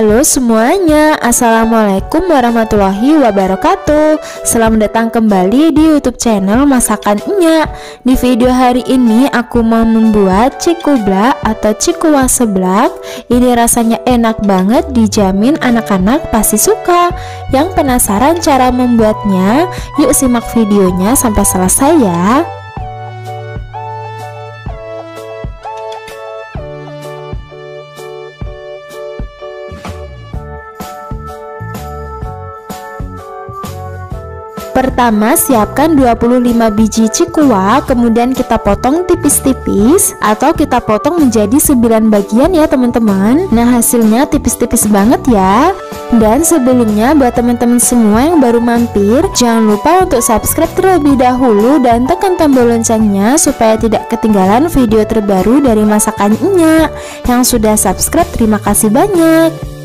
Halo semuanya, Assalamualaikum warahmatullahi wabarakatuh. Selamat datang kembali di youtube channel Masakan Nya Di video hari ini aku mau membuat cikubla atau cikuwa seblak. Ini rasanya enak banget, dijamin anak-anak pasti suka. Yang penasaran cara membuatnya? Yuk simak videonya sampai selesai ya Pertama, siapkan 25 biji cikua, kemudian kita potong tipis-tipis atau kita potong menjadi 9 bagian ya teman-teman. Nah, hasilnya tipis-tipis banget ya. Dan sebelumnya buat teman-teman semua yang baru mampir, jangan lupa untuk subscribe terlebih dahulu dan tekan tombol loncengnya supaya tidak ketinggalan video terbaru dari masakan Nya. Yang sudah subscribe, terima kasih banyak.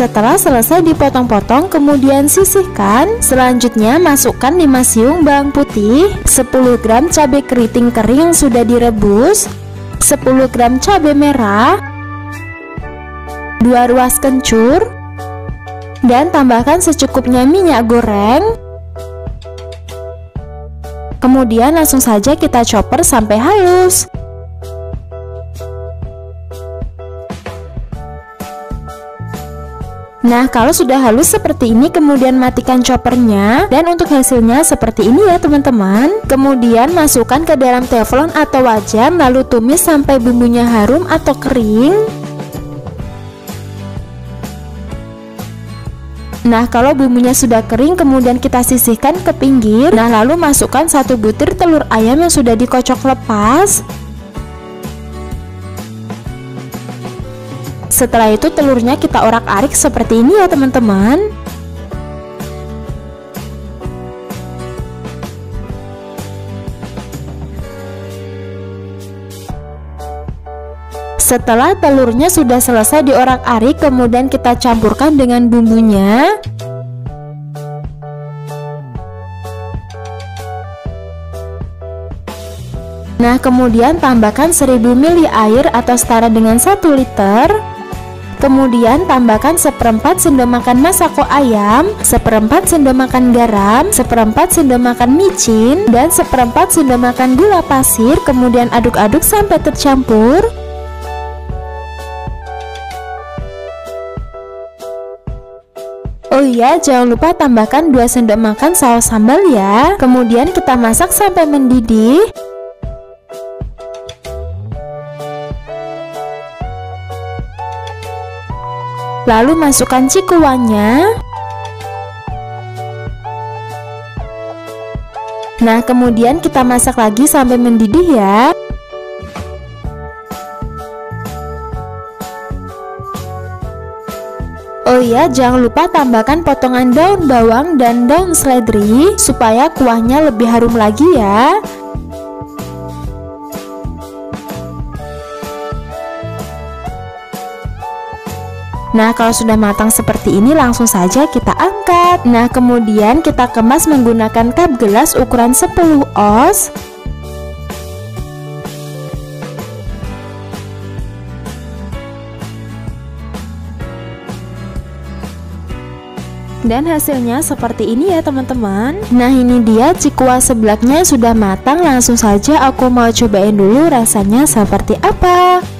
Setelah selesai dipotong-potong, kemudian sisihkan. Selanjutnya masukkan 5 siung bawang putih, 10 gram cabai keriting kering yang sudah direbus, 10 gram cabai merah, 2 ruas kencur, dan tambahkan secukupnya minyak goreng. Kemudian langsung saja kita chopper sampai halus. Nah kalau sudah halus seperti ini kemudian matikan choppernya. Dan untuk hasilnya seperti ini ya teman-teman. Kemudian masukkan ke dalam teflon atau wajan lalu tumis sampai bumbunya harum atau kering. Nah kalau bumbunya sudah kering kemudian kita sisihkan ke pinggir. Nah lalu masukkan satu butir telur ayam yang sudah dikocok lepas Setelah itu telurnya kita orak-arik seperti ini ya teman-teman Setelah telurnya sudah selesai diorak-arik, kemudian kita campurkan dengan bumbunya. Nah, kemudian tambahkan 1000 ml air atau setara dengan 1 liter. Kemudian tambahkan seperempat sendok makan masako ayam, seperempat sendok makan garam, seperempat sendok makan micin, dan seperempat sendok makan gula pasir. Kemudian aduk-aduk sampai tercampur. Oh iya, jangan lupa tambahkan 2 sendok makan saus sambal ya. Kemudian kita masak sampai mendidih. Lalu masukkan cikuanya Nah kemudian kita masak lagi sampai mendidih ya Oh iya, jangan lupa tambahkan potongan daun bawang dan daun seledri supaya kuahnya lebih harum lagi ya. Nah kalau sudah matang seperti ini langsung saja kita angkat. Nah kemudian kita kemas menggunakan cup gelas ukuran 10 oz Dan hasilnya seperti ini ya teman-teman. Nah ini dia cikua seblaknya sudah matang. Langsung saja aku mau cobain dulu rasanya seperti apa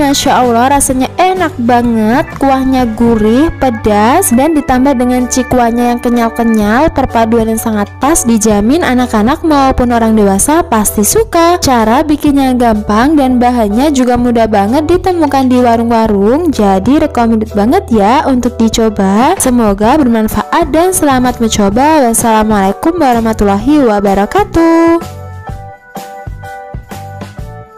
Masya Allah rasanya enak banget. Kuahnya gurih, pedas Dan ditambah dengan cikuanya yang kenyal-kenyal Perpaduan yang sangat pas Dijamin anak-anak maupun orang dewasa pasti suka. Cara bikinnya gampang dan bahannya juga mudah banget ditemukan di warung-warung Jadi recommended banget ya untuk dicoba. Semoga bermanfaat dan selamat mencoba. Wassalamualaikum warahmatullahi wabarakatuh